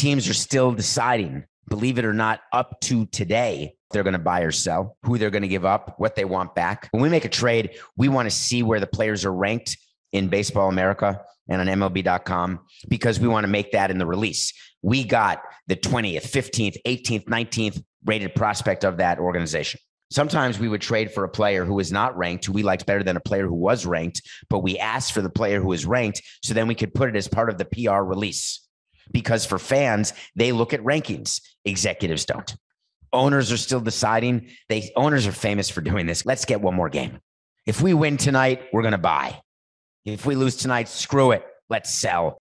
Teams are still deciding, believe it or not, up to today, they're going to buy or sell, who they're going to give up, what they want back. When we make a trade, we want to see where the players are ranked in Baseball America and on MLB.com because we want to make that in the release. We got the 20th, 15th, 18th, 19th rated prospect of that organization. Sometimes we would trade for a player who was not ranked, who we liked better than a player who was ranked, but we asked for the player who was ranked so then we could put it as part of the PR release. Because for fans, they look at rankings, executives don't. Owners are still deciding. They owners are famous for doing this. Let's get one more game. If we win tonight, we're going to buy. If we lose tonight, screw it. Let's sell.